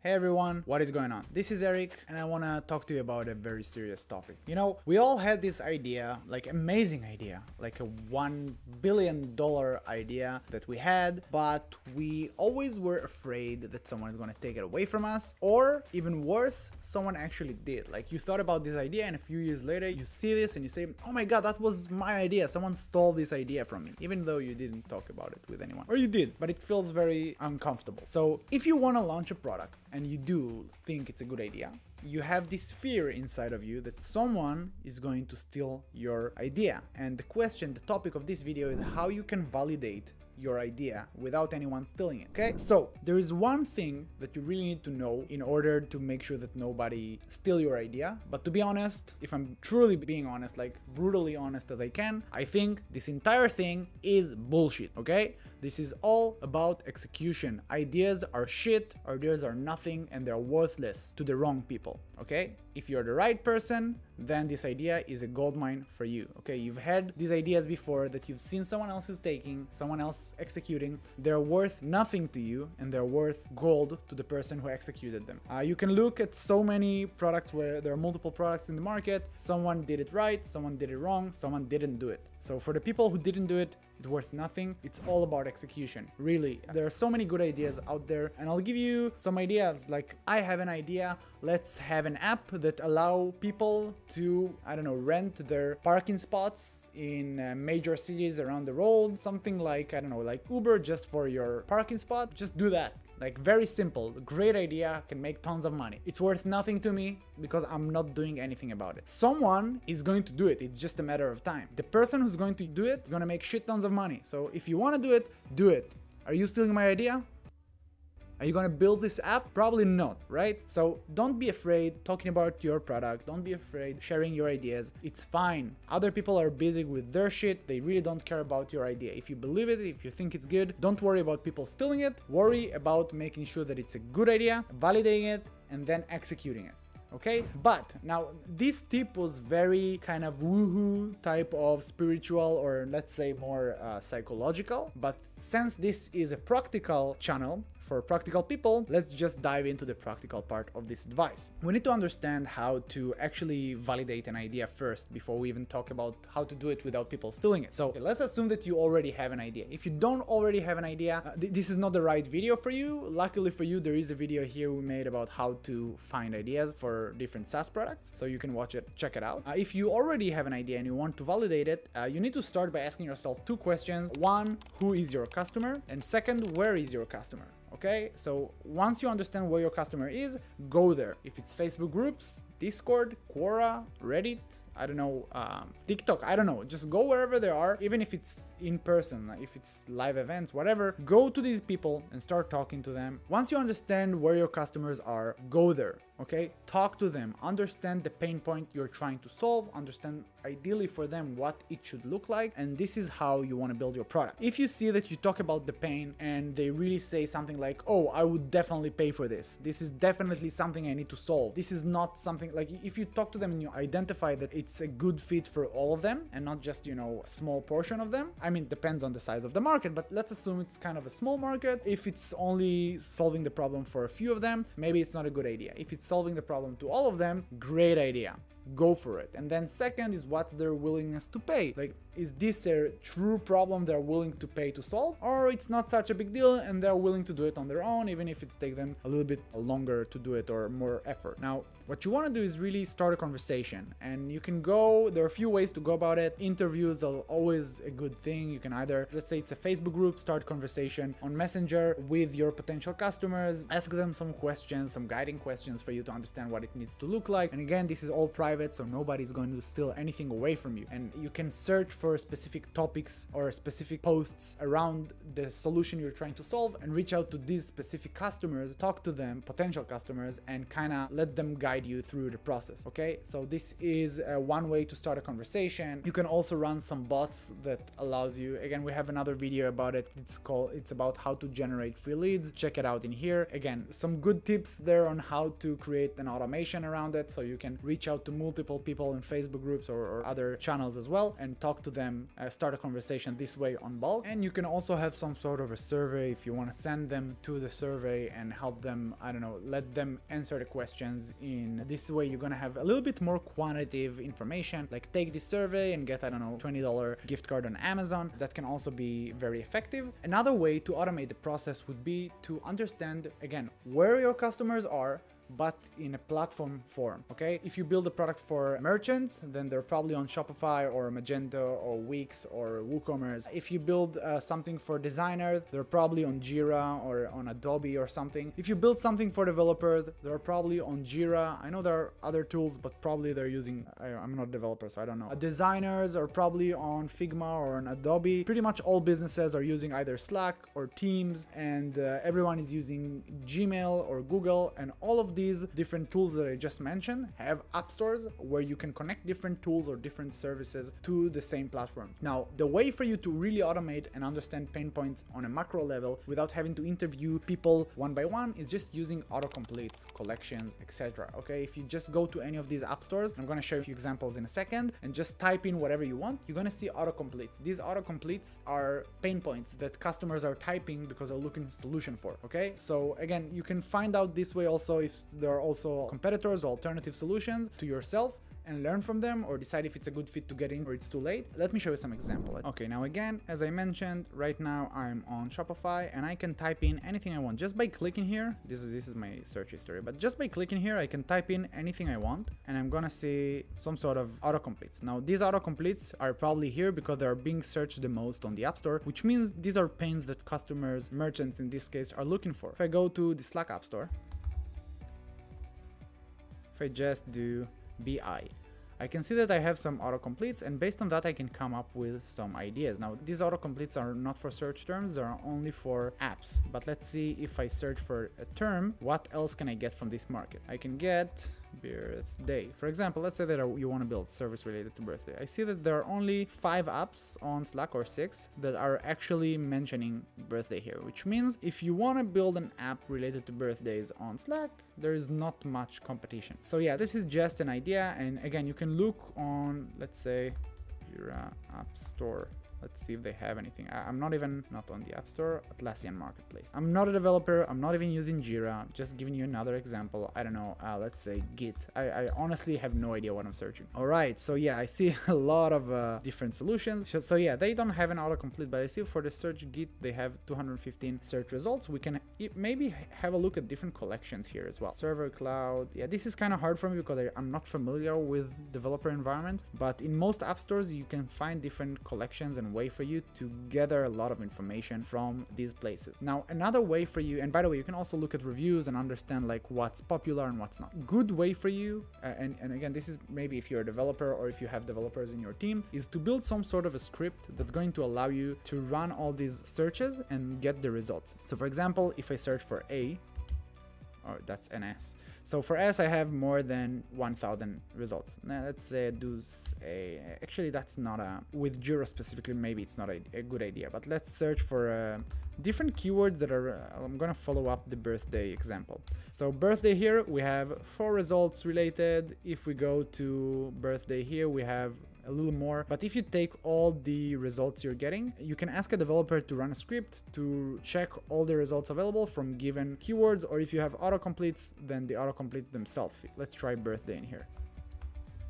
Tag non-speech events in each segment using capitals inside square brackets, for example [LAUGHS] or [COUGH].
Hey everyone, what is going on? This is Eric and I want to talk to you about a very serious topic. You know, we all had this idea, like amazing idea, like a 1 billion dollar idea that we had, but we always were afraid that someone is going to take it away from us or even worse, someone actually did. Like you thought about this idea and a few years later you see this and you say, "Oh my god, that was my idea. Someone stole this idea from me." Even though you didn't talk about it with anyone. Or you did, but it feels very uncomfortable. So, if you want to launch a product and you do think it's a good idea, you have this fear inside of you that someone is going to steal your idea. And the question, the topic of this video is how you can validate your idea without anyone stealing it. Okay, so there is one thing that you really need to know in order to make sure that nobody steal your idea. But to be honest, if I'm truly being honest, like brutally honest as I can, I think this entire thing is bullshit. Okay, this is all about execution. Ideas are shit, ideas are nothing, and they're worthless to the wrong people. Okay, if you're the right person, then this idea is a gold mine for you. Okay, you've had these ideas before that you've seen someone else is taking, someone else executing. They're worth nothing to you and they're worth gold to the person who executed them. Uh, you can look at so many products where there are multiple products in the market. Someone did it right, someone did it wrong, someone didn't do it. So for the people who didn't do it, it's worth nothing. It's all about execution. Really, there are so many good ideas out there and I'll give you some ideas like I have an idea. Let's have an app that allow people to, I don't know, rent their parking spots in uh, major cities around the world. Something like, I don't know, like Uber just for your parking spot. Just do that. Like very simple, great idea, can make tons of money. It's worth nothing to me because I'm not doing anything about it. Someone is going to do it, it's just a matter of time. The person who's going to do it is gonna make shit tons of money. So if you wanna do it, do it. Are you stealing my idea? Are you gonna build this app? Probably not, right? So don't be afraid talking about your product. Don't be afraid sharing your ideas. It's fine. Other people are busy with their shit. They really don't care about your idea. If you believe it, if you think it's good, don't worry about people stealing it. Worry about making sure that it's a good idea, validating it, and then executing it okay but now this tip was very kind of woohoo type of spiritual or let's say more uh, psychological but since this is a practical channel for practical people, let's just dive into the practical part of this advice. We need to understand how to actually validate an idea first before we even talk about how to do it without people stealing it. So let's assume that you already have an idea. If you don't already have an idea, uh, th this is not the right video for you. Luckily for you, there is a video here we made about how to find ideas for different SaaS products. So you can watch it, check it out. Uh, if you already have an idea and you want to validate it, uh, you need to start by asking yourself two questions. One, who is your customer? And second, where is your customer? Okay? So once you understand where your customer is, go there. If it's Facebook groups, Discord, Quora, Reddit, I don't know, um, TikTok, I don't know. Just go wherever they are, even if it's in person, if it's live events, whatever. Go to these people and start talking to them. Once you understand where your customers are, go there, okay? Talk to them, understand the pain point you're trying to solve, understand ideally for them what it should look like, and this is how you want to build your product. If you see that you talk about the pain and they really say something like, oh, I would definitely pay for this. This is definitely something I need to solve. This is not something like if you talk to them and you identify that it's it's a good fit for all of them and not just, you know, a small portion of them. I mean, depends on the size of the market, but let's assume it's kind of a small market. If it's only solving the problem for a few of them, maybe it's not a good idea. If it's solving the problem to all of them, great idea go for it. And then second is what's their willingness to pay. Like, is this a true problem they're willing to pay to solve? Or it's not such a big deal and they're willing to do it on their own, even if it's take them a little bit longer to do it or more effort. Now, what you want to do is really start a conversation and you can go, there are a few ways to go about it. Interviews are always a good thing. You can either, let's say it's a Facebook group, start conversation on Messenger with your potential customers, ask them some questions, some guiding questions for you to understand what it needs to look like. And again, this is all private so nobody's going to steal anything away from you. And you can search for specific topics or specific posts around the solution you're trying to solve and reach out to these specific customers, talk to them, potential customers, and kind of let them guide you through the process. Okay, so this is uh, one way to start a conversation. You can also run some bots that allows you. Again, we have another video about it. It's called. It's about how to generate free leads. Check it out in here. Again, some good tips there on how to create an automation around it, so you can reach out to multiple people in Facebook groups or, or other channels as well and talk to them, uh, start a conversation this way on bulk. And you can also have some sort of a survey if you want to send them to the survey and help them, I don't know, let them answer the questions in this way. You're to have a little bit more quantitative information, like take this survey and get, I don't know, $20 gift card on Amazon. That can also be very effective. Another way to automate the process would be to understand, again, where your customers are, but in a platform form. Okay, if you build a product for merchants, then they're probably on Shopify or Magento or Wix or WooCommerce. If you build uh, something for designers, they're probably on Jira or on Adobe or something. If you build something for developers, they're probably on Jira. I know there are other tools, but probably they're using. I, am not a developer, so I don't know. Uh, designers are probably on Figma or on Adobe. Pretty much all businesses are using either Slack or Teams, and uh, everyone is using Gmail or Google, and all of these different tools that I just mentioned have app stores where you can connect different tools or different services to the same platform. Now, the way for you to really automate and understand pain points on a macro level without having to interview people one by one is just using autocompletes, collections, etc. Okay, if you just go to any of these app stores, I'm gonna show you a few examples in a second, and just type in whatever you want, you're gonna see autocompletes. These autocompletes are pain points that customers are typing because they're looking for solution for. Okay, so again, you can find out this way also if there are also competitors or alternative solutions to yourself and learn from them or decide if it's a good fit to get in or it's too late. Let me show you some example. Okay, now again, as I mentioned, right now I'm on Shopify and I can type in anything I want just by clicking here. This is this is my search history, but just by clicking here, I can type in anything I want and I'm gonna see some sort of autocompletes. Now these autocompletes are probably here because they're being searched the most on the App Store, which means these are pains that customers, merchants in this case, are looking for. If I go to the Slack App Store, if I just do BI. I can see that I have some autocompletes and based on that I can come up with some ideas. Now these autocompletes are not for search terms, they are only for apps. But let's see if I search for a term, what else can I get from this market? I can get birthday. For example, let's say that you want to build service related to birthday. I see that there are only five apps on Slack or six that are actually mentioning birthday here, which means if you want to build an app related to birthdays on Slack, there is not much competition. So yeah, this is just an idea. And again, you can look on, let's say, your uh, app store Let's see if they have anything. I, am not even, not on the App Store, Atlassian Marketplace. I'm not a developer. I'm not even using Jira. Just giving you another example. I don't know, uh, let's say Git. I, I, honestly have no idea what I'm searching. All right, so yeah, I see [LAUGHS] a lot of uh, different solutions. So, so, yeah, they don't have an autocomplete, but I see for the search Git, they have 215 search results. We can maybe have a look at different collections here as well. Server, cloud. Yeah, this is kind of hard for me because I, I'm not familiar with developer environments, but in most app stores, you can find different collections and way for you to gather a lot of information from these places. Now, another way for you, and by the way, you can also look at reviews and understand like what's popular and what's not. Good way for you, uh, and, and again, this is maybe if you're a developer or if you have developers in your team, is to build some sort of a script that's going to allow you to run all these searches and get the results. So for example, if I search for A, or oh, that's NS, so for S, I have more than 1,000 results. Now let's say do a, actually that's not a, with Jira specifically, maybe it's not a, a good idea, but let's search for uh, different keywords that are, uh, I'm gonna follow up the birthday example. So birthday here, we have four results related. If we go to birthday here, we have a little more. But if you take all the results you're getting, you can ask a developer to run a script to check all the results available from given keywords, or if you have autocompletes, then the autocomplete themselves. Let's try birthday in here.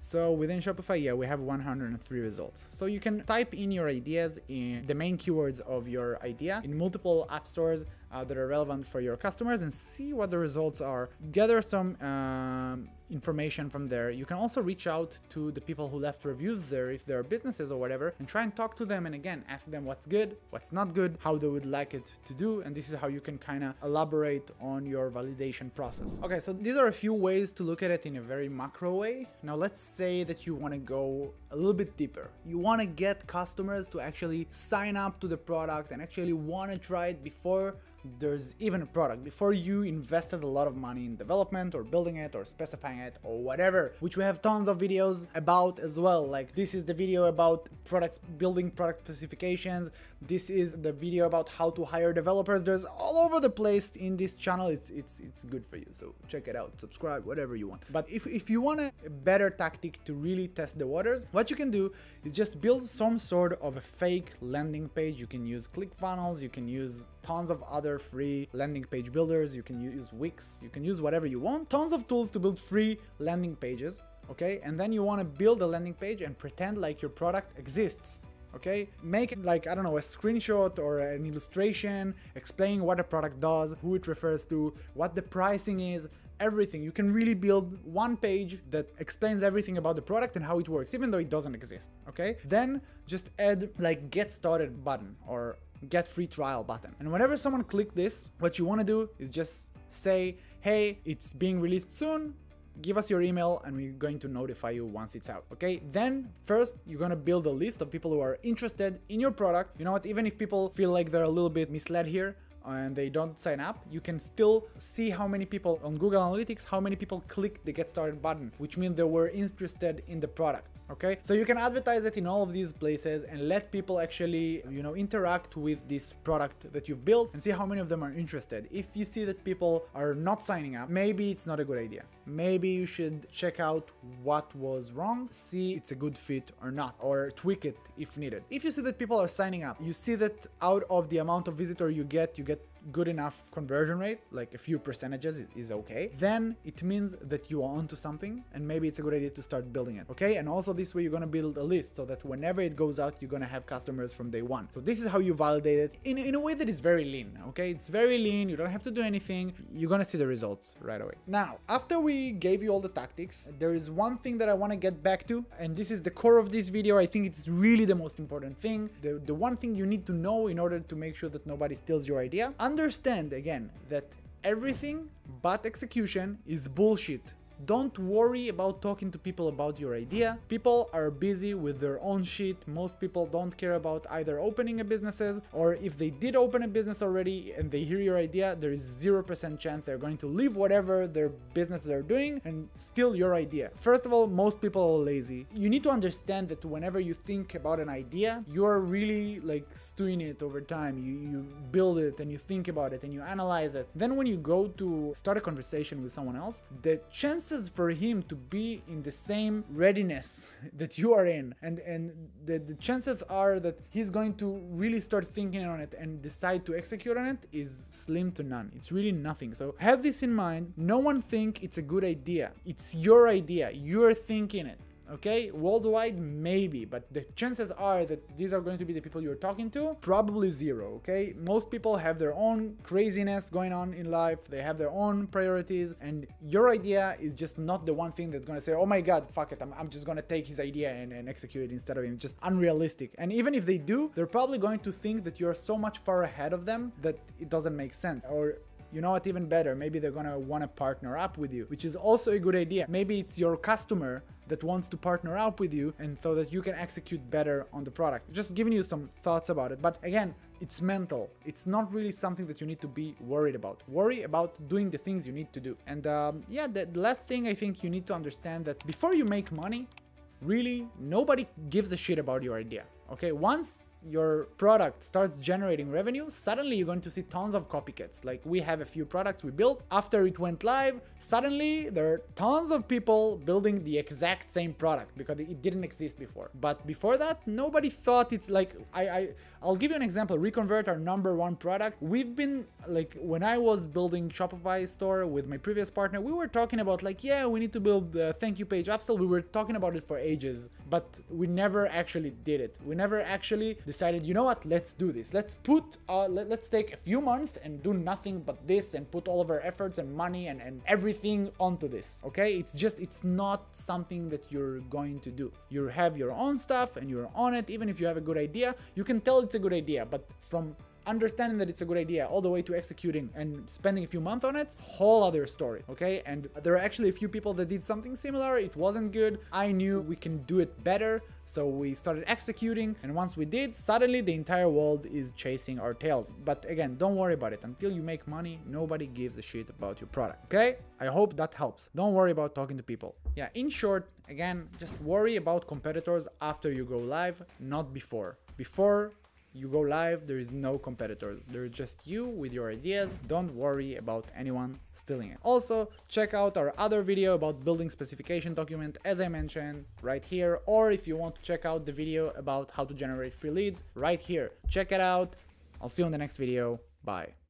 So within Shopify, yeah, we have 103 results. So you can type in your ideas in the main keywords of your idea in multiple app stores uh, that are relevant for your customers and see what the results are. Gather some um, information from there. You can also reach out to the people who left reviews there if they're businesses or whatever and try and talk to them and again ask them what's good, what's not good, how they would like it to do and this is how you can kind of elaborate on your validation process. Okay, so these are a few ways to look at it in a very macro way. Now let's say that you want to go a little bit deeper. You want to get customers to actually sign up to the product and actually want to try it before there's even a product, before you invested a lot of money in development or building it or specifying it or whatever, which we have tons of videos about as well. Like this is the video about products, building product specifications. This is the video about how to hire developers. There's all over the place in this channel. It's it's it's good for you. So check it out, subscribe, whatever you want. But if, if you want a better tactic to really test the waters, what you can do is just build some sort of a fake landing page. You can use ClickFunnels, you can use tons of other free landing page builders, you can use Wix, you can use whatever you want. Tons of tools to build free landing pages, okay? And then you want to build a landing page and pretend like your product exists okay? Make it like, I don't know, a screenshot or an illustration explaining what a product does, who it refers to, what the pricing is, everything. You can really build one page that explains everything about the product and how it works, even though it doesn't exist, okay? Then just add like get started button or get free trial button. And whenever someone click this, what you want to do is just say, hey, it's being released soon, give us your email and we're going to notify you once it's out okay? Then first you're going to build a list of people who are interested in your product. You know what? Even if people feel like they're a little bit misled here and they don't sign up, you can still see how many people on Google Analytics, how many people click the get started button, which means they were interested in the product okay? So you can advertise it in all of these places and let people actually you know interact with this product that you've built and see how many of them are interested. If you see that people are not signing up maybe it's not a good idea. Maybe you should check out what was wrong see it's a good fit or not or tweak it if needed. If you see that people are signing up you see that out of the amount of visitor you get you get good enough conversion rate, like a few percentages is okay, then it means that you are onto something and maybe it's a good idea to start building it. Okay. And also this way you're gonna build a list so that whenever it goes out, you're gonna have customers from day one. So this is how you validate it in, in a way that is very lean. Okay. It's very lean. You don't have to do anything. You're gonna see the results right away. Now, after we gave you all the tactics, there is one thing that I wanna get back to, and this is the core of this video. I think it's really the most important thing. The, the one thing you need to know in order to make sure that nobody steals your idea understand again that everything but execution is bullshit. Don't worry about talking to people about your idea. People are busy with their own shit. Most people don't care about either opening a businesses or if they did open a business already and they hear your idea, there is 0% chance they're going to leave whatever their business they're doing and steal your idea. First of all, most people are lazy. You need to understand that whenever you think about an idea, you're really like stewing it over time. You, you build it and you think about it and you analyze it. Then when you go to start a conversation with someone else, the chances chances for him to be in the same readiness [LAUGHS] that you are in and and the, the chances are that he's going to really start thinking on it and decide to execute on it is slim to none. It's really nothing. So have this in mind. No one think it's a good idea. It's your idea. You're thinking it okay worldwide maybe but the chances are that these are going to be the people you're talking to probably zero okay? Most people have their own craziness going on in life they have their own priorities and your idea is just not the one thing that's going to say oh my god fuck it i'm, I'm just going to take his idea and, and execute it instead of him. Just unrealistic. And even if they do they're probably going to think that you're so much far ahead of them that it doesn't make sense. Or you know what even better maybe they're gonna want to partner up with you which is also a good idea. Maybe it's your customer that wants to partner up with you and so that you can execute better on the product. Just giving you some thoughts about it but again it's mental. It's not really something that you need to be worried about. Worry about doing the things you need to do. And um, yeah the last thing i think you need to understand that before you make money really nobody gives a shit about your idea okay? Once your product starts generating revenue, suddenly you're going to see tons of copycats. Like we have a few products we built. After it went live, suddenly there are tons of people building the exact same product because it didn't exist before. But before that, nobody thought it's like, I, I, I'll give you an example. ReConvert, our number one product. We've been like, when I was building Shopify store with my previous partner, we were talking about like, yeah, we need to build the thank you page upsell. We were talking about it for ages, but we never actually did it. We never actually decided, you know what, let's do this. Let's put, uh, let, us take a few months and do nothing but this and put all of our efforts and money and, and everything onto this. Okay, it's just, it's not something that you're going to do. You have your own stuff and you're on it. Even if you have a good idea, you can tell it's a good idea, but from understanding that it's a good idea all the way to executing and spending a few months on it, whole other story, okay? And there are actually a few people that did something similar. It wasn't good. I knew we can do it better. So we started executing, and once we did, suddenly the entire world is chasing our tails. But again, don't worry about it. Until you make money, nobody gives a shit about your product, okay? I hope that helps. Don't worry about talking to people. Yeah, in short, again, just worry about competitors after you go live, not before. Before, you go live, there is no competitors. There's just you with your ideas. Don't worry about anyone stealing it. Also, check out our other video about building specification document, as I mentioned, right here. Or if you want to check out the video about how to generate free leads, right here. Check it out. I'll see you in the next video. Bye.